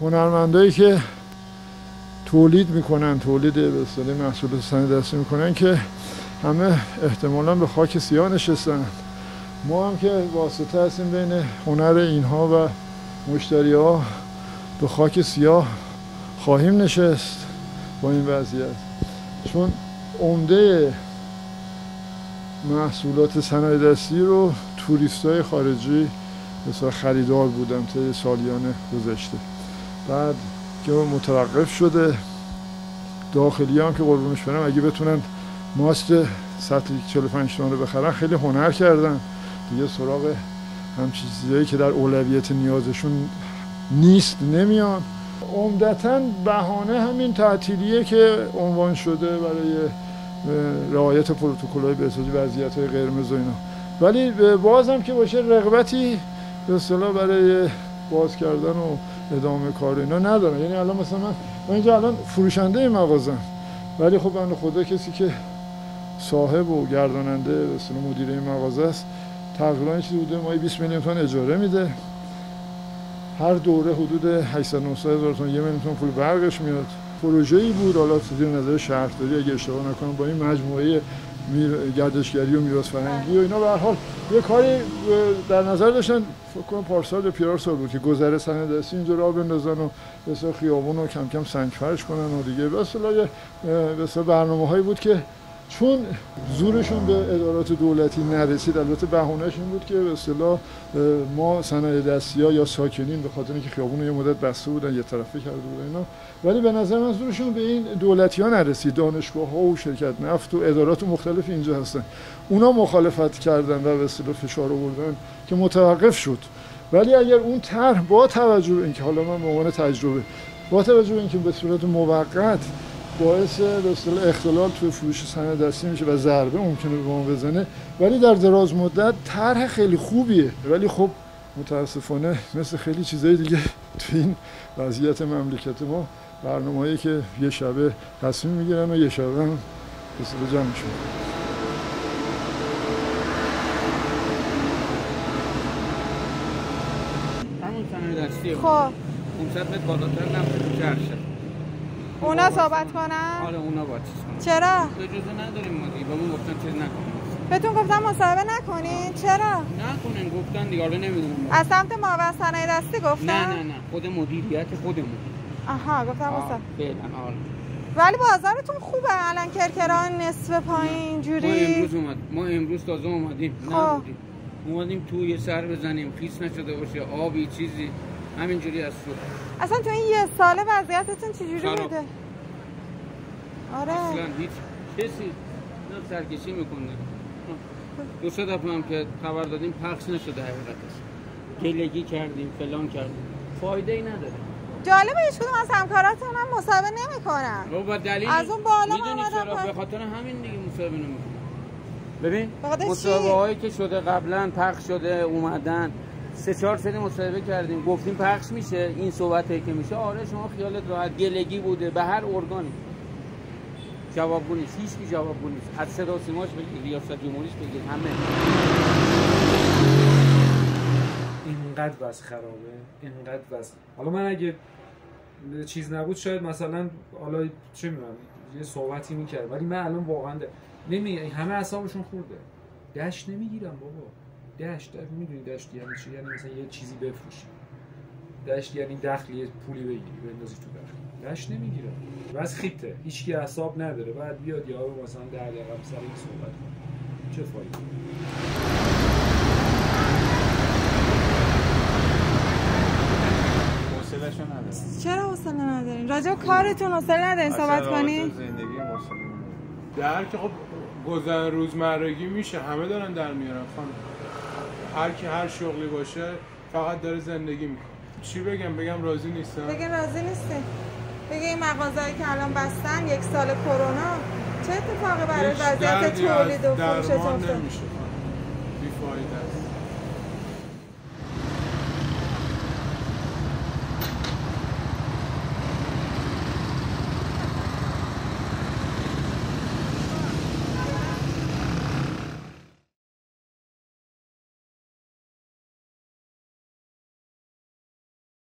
هنرمندایی که تولید می‌کنن تولید به محصولات صنایع دستی می‌کنن که همه احتمالا به خاک سیاه نشستن. ما هم که واسطه هستیم بین هنر اینها و مشتری ها به خاک سیاه خواهیم نشست با این وضعیت. چون عمده محصولات صنایع دستی رو توریست های خارجی مثلا خریدار بودن طی سالیان گذشته. بعد که متوقف شده داخلی هم که قربونش برم اگه بتونن ماست سطح 45 تومن رو بخرن خیلی هنر کردن. دیگه سراغ هم چیزایی که در اولویت نیازشون نیست نمیان. عمدتا بهانه همین تعطیلیه که عنوان شده برای رعایت پروتکل های بهسازی وضعیت های قرمز و اینا. ولی بازم که باشه رغبتی به اصطلاح برای باز کردن و ادامه کار اینا ندارن یعنی الان مثلا من, من اینجا الان فروشنده مغازم. ولی خب من خدا کسی که صاحب و گرداننده مثلا مدیر این مغازه است تقریبا چیزی بوده ما 20 میلیون تومان اجاره میده. هر دوره حدود 800 900 هزار تومان یه میلیون تومان پول برقش میاد. پروژه ای بود حالا زیر نظر شهرداری اگه اشتباه نکنم با این مجموعه گردشگری و میراث فرهنگی و اینا. به هر حال یه کاری در نظر داشتن فکر کنم پارسال یا پیرار سال بود که گذره سند دستی اینجا را بندازن و بسیار خیابون رو کم کم سنگ فرش کنن و دیگه. بسیار برنامه هایی بود که چون زورشون به ادارات دولتی نرسید البته بهونهش این بود که به اصطلاح ما صنایع دستی ها یا ساکنین به خاطر اینکه خیابون یه مدت بسته بودن یه طرفه کرده بودن اینا. ولی به نظر من زورشون به این دولتی ها نرسید. دانشگاه ها و شرکت نفت و ادارات مختلف اینجا هستن. اونا مخالفت کردن و به اصطلاح فشار آوردن که متوقف شد. ولی اگر اون طرح با توجه به اینکه حالا من به عنوان تجربه با توجه به اینکه به صورت موقت باعث به اختلال توی فروش صنایع دستی میشه و ضربه ممکنه به ما بزنه. ولی در دراز مدت طرح خیلی خوبیه. ولی خب متاسفانه مثل خیلی چیزای دیگه تو این وضعیت مملکت ما برنامه‌ای که یه شبه تصمیم می‌گیرن و یه شبه هم به جمع میشون خب. 500 متر بالاتر نمیشه چرشه اونا صحبت کنن؟ آره اونا با چیز کنن. چرا؟ اجازه نداریم ما دیگه. بهمون گفتن چیز نکنیم بهتون گفتم مصاحبه نکنین. چرا؟ نکنن گفتن دیگه. حالا نمی‌دونم. از سمت معاون صنایع دستی گفتن؟ نه نه نه. خود مدیریت خودمون. آها گفتم مصاحبه. فعلا آره. ولی بازارتون خوبه. الان کرکران نصف پایین ما جوری؟ امروز اومد. ما امروز تازه اومدیم. خب. نبودیم. اومدیم تو یه سر بزنیم. خیس نشده باشه. آبی چیزی. همینجوری از تو اصلا تو این یه ساله وضعیتتون چجوری. بوده؟ آره. اصلا هیچ کسی نه سرکشی می‌کنه. دو سه دفعه هم که خبر دادیم پخش نشده حقیقتش گلگی کردیم فلان کردیم. فایده ای نداره. جالبه هیچ کدوم از همکاراتون هم مصاحبه نمی‌کنن. رو با دلیل از اون بالا می‌دونی اومدن. به خاطر همین دیگه مصاحبه نمی‌کنه ببین؟ مصاحبه هایی که شده قبلا پخش شده اومدن سه چهار سری مصاحبه کردیم گفتیم پخش میشه این صحبت هایی که میشه. آره شما خیالت راحت گلگی بوده به هر ارگانی. جوابگو نیست هیچ کی جوابگو نیست. از صدا سیماش بگیر ریاست جمهوریش بگیر همه. اینقدر وضع خرابه اینقدر وضع حالا من اگه چیز نبود شاید مثلا حالا چه می‌دونم یه صحبتی می‌کرد. ولی من الان واقعا. نمی همه اعصابشون خورده. دشت نمی‌گیرم بابا. دشت می‌دونی دشت یعنی چی؟ یعنی مثلا یه چیزی بفروشی. دشت یعنی دخل یه پولی بگیری بندازی تو دخل. دشت نمی‌گیرم بس خیته. هیچکی اعصاب نداره. بعد بیاد یارو مثلا در دقیقه سر این صحبت کنه. چه فایده؟ چرا حوصله ندارین؟ راجع به کارتون حوصله ندارین صحبت کنین زندگی حوصله. در که خب گذر روزمرگی میشه. همه دارن در میارن خانم. هر کی هر شغلی باشه فقط داره زندگی می‌کنه. چی بگم؟ بگم راضی نیستم. بگم راضی نیستم بگه این مغازه‌ای که الان بستن یک سال کرونا چه اتفاقی برای وضعیت تولید و فروش افتاد بیفاید است.